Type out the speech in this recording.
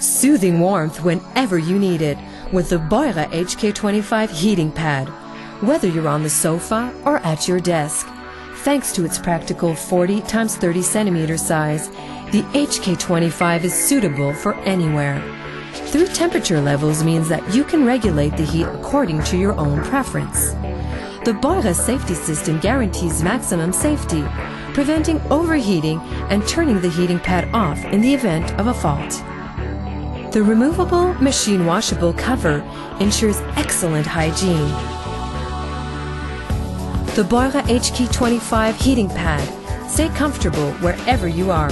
soothing warmth whenever you need it with the Beurer HK25 heating pad, whether you're on the sofa or at your desk. Thanks to its practical 40 times 30 centimeter size, the HK25 is suitable for anywhere. Through temperature levels means that you can regulate the heat according to your own preference. The Beurer safety system guarantees maximum safety, preventing overheating and turning the heating pad off in the event of a fault. The removable machine washable cover ensures excellent hygiene. The Beurer HK25 heating pad. Stay comfortable wherever you are.